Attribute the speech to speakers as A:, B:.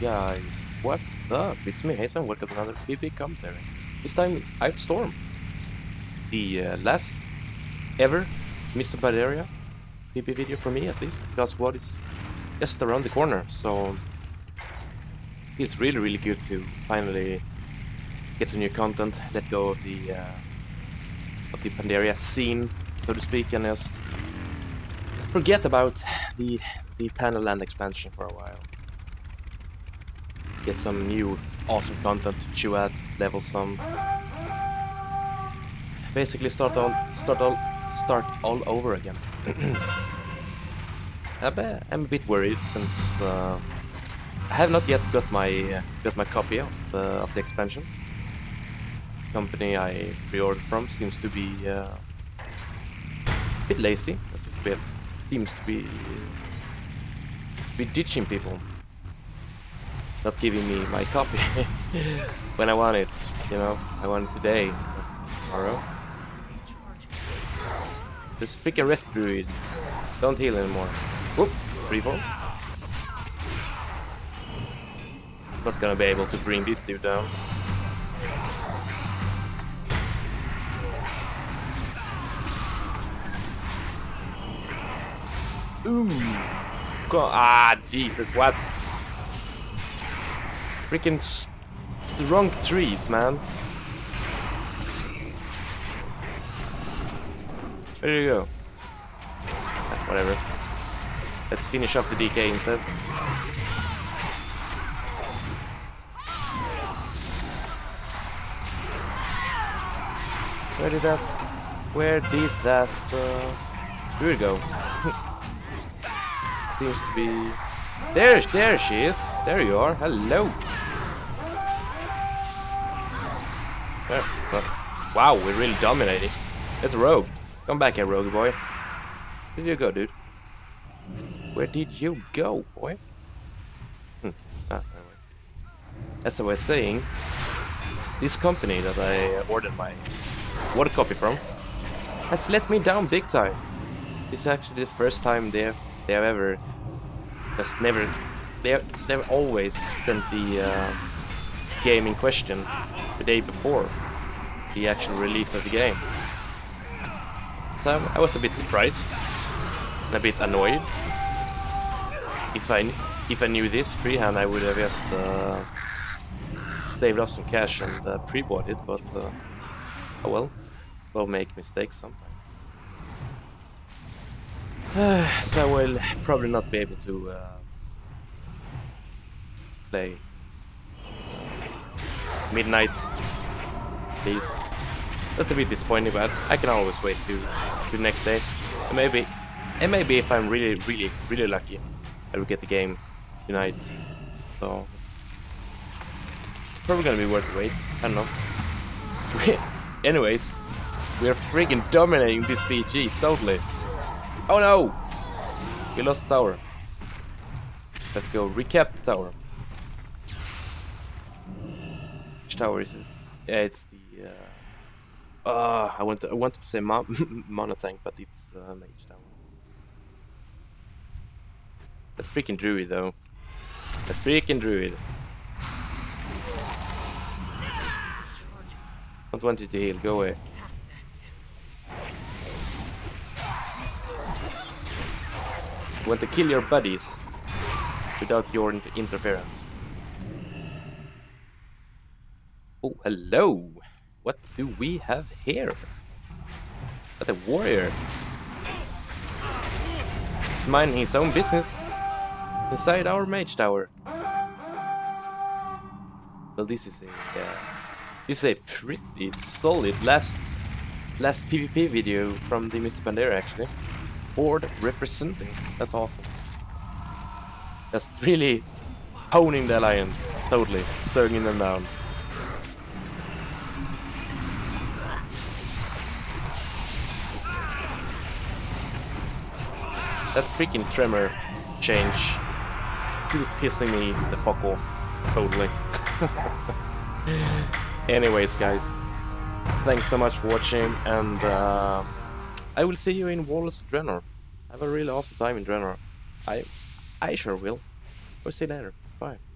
A: guys, WoD's up? It's me, Hazen, welcome to another PvP commentary. This time, I've Storm, The uh, last ever Mists of Pandaria PvP video for me, at least, because what is just around the corner, so... It's really, really good to finally get some new content, let go of the, uh, of the Pandaria scene, so to speak, and just forget about the, the panel land expansion for a while get some new awesome content to chew at, level some. Basically start all start all start all over again. I'm a bit worried since uh, I have not yet got my uh, got my copy of uh, of the expansion. company I pre-ordered from seems to be uh, a bit lazy. Seems to be be ditching people not giving me my copy when I want it. You know, I want it today, not tomorrow. This freaking rest druid. Don't heal anymore. Whoop! Free fall. Not gonna be able to bring this dude down. Ooh! Go ah, Jesus, what? Freaking the wrong trees, man. Where do you go? Ah, whatever. Let's finish off the DK instead. Where did that... Where did that... Uh, here we go. Seems to be... There, there she is. There you are. Hello. Wow, we're really dominating. It's a Rogue. Come back here, Rogue boy. Where did you go, dude? Where did you go, boy? Hmm. Ah, As I was saying, this company that I ordered my WoD copy from has let me down big time. It's actually the first time they have, they have ever just never they they've always sent the uh, game in question the day before the actual release of the game. So I was a bit surprised and a bit annoyed. If I if I knew this freehand, I would have just uh, saved up some cash and uh, pre-bought it. But uh, oh well, we'll make mistakes sometimes. so I will probably not be able to uh, play midnight. Please. That's a bit disappointing but I can always wait to, to the next day. And maybe and maybe if I'm really really really lucky I will get the game tonight. So probably gonna be worth the wait. I don't know. Anyways we are freaking dominating this BG totally. Oh no! We lost the tower. Let's go recap the tower tower is it? Yeah, it's the. Uh, uh I want to, I wanted to say Mo Mana Tank, but it's uh, Mage Tower. That freaking druid though. That freaking druid. Don't want you to heal. Go away. want to kill your buddies without your interference. Oh, hello! What do we have here? What a warrior! Mind his own business inside our mage tower. Well, this is a uh, this is a pretty solid last last PvP video from the Mists of Pandaria actually. Horde representing. That's awesome. Just really honing the alliance, totally, surging them down. That freaking tremor change is pissing me the fuck off. Totally. Anyways, guys. Thanks so much for watching, and uh, I will see you in of Draenor. Have a really awesome time in Draenor. I, I sure will. We'll see you later. Bye.